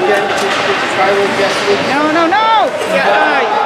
will get, I will get. No, no, no. Yeah,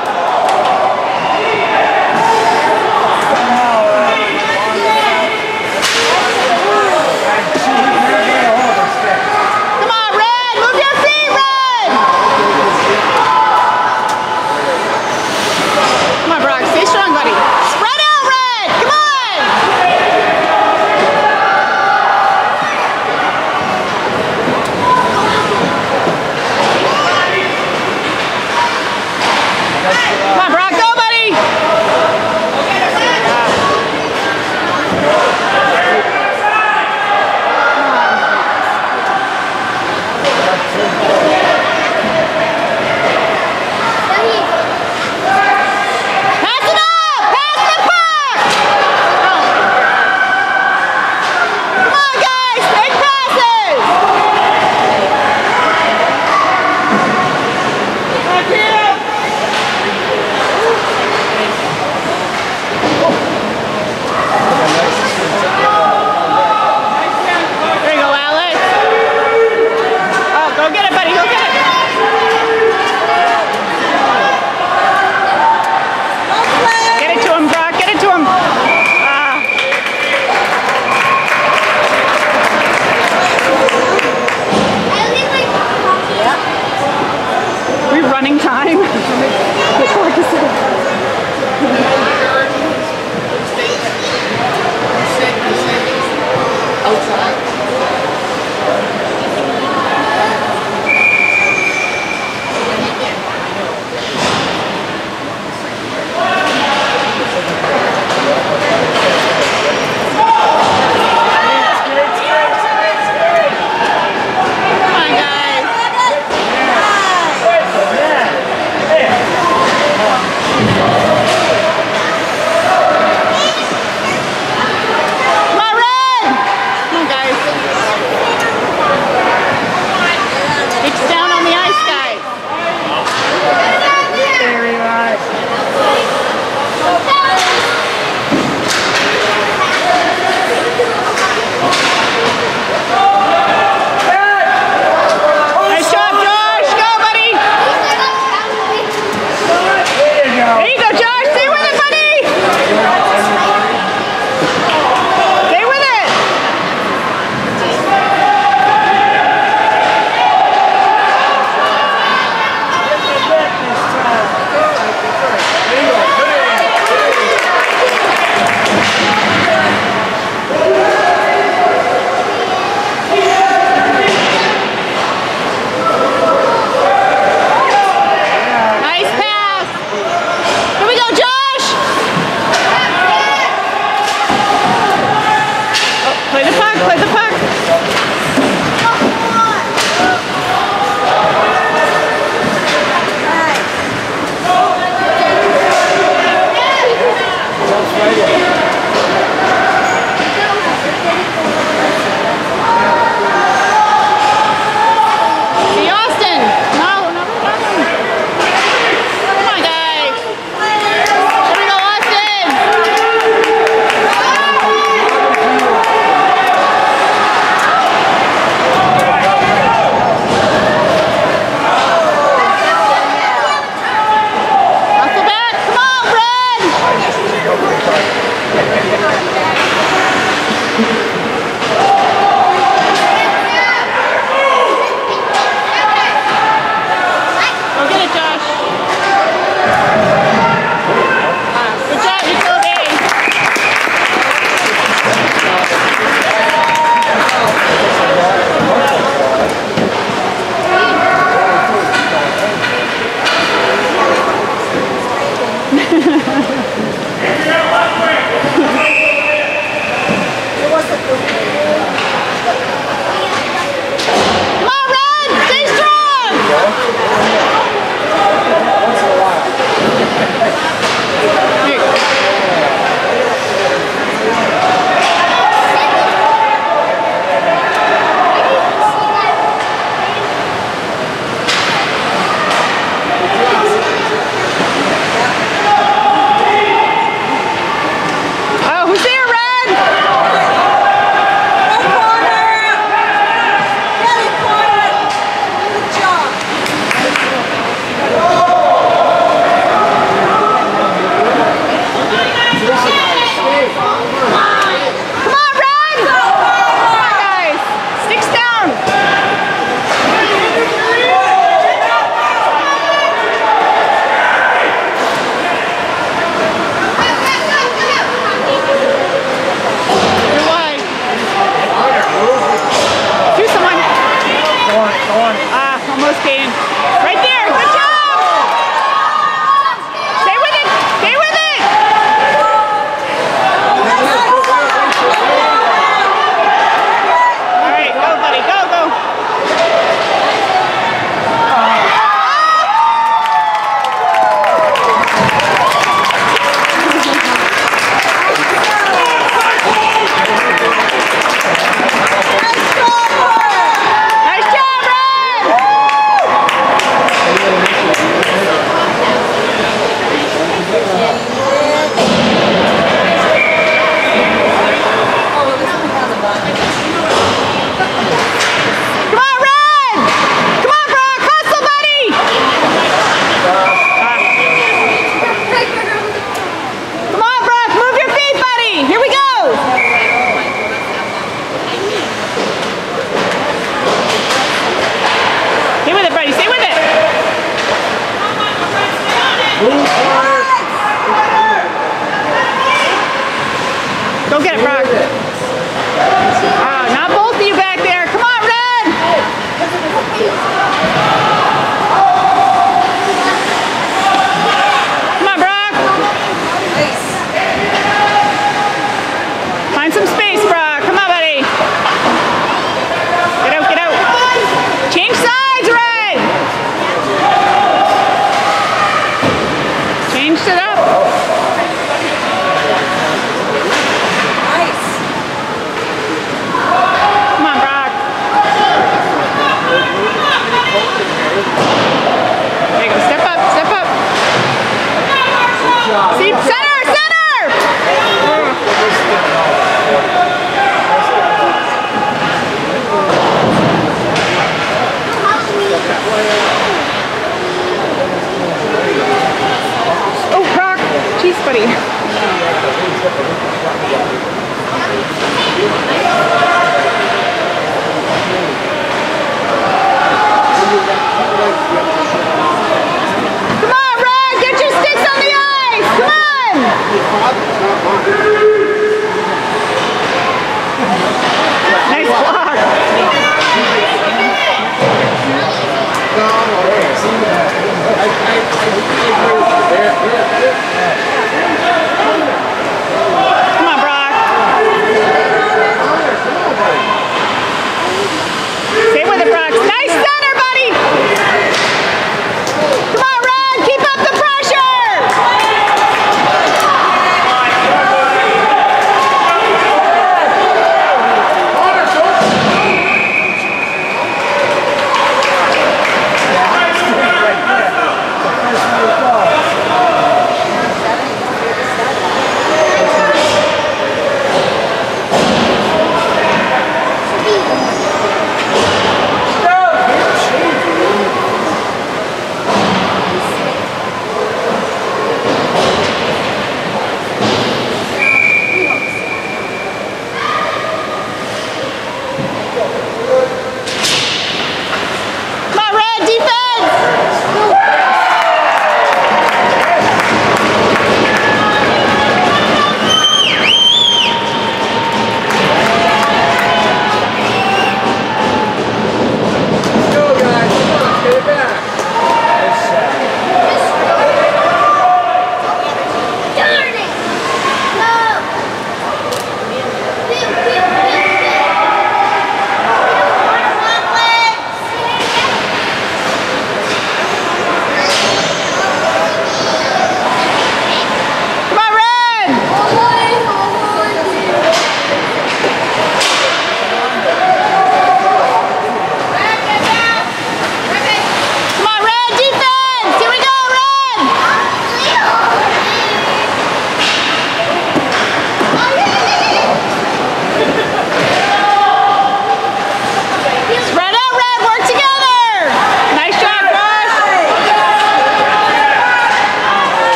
Play the puck.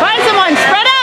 Find someone, spread out!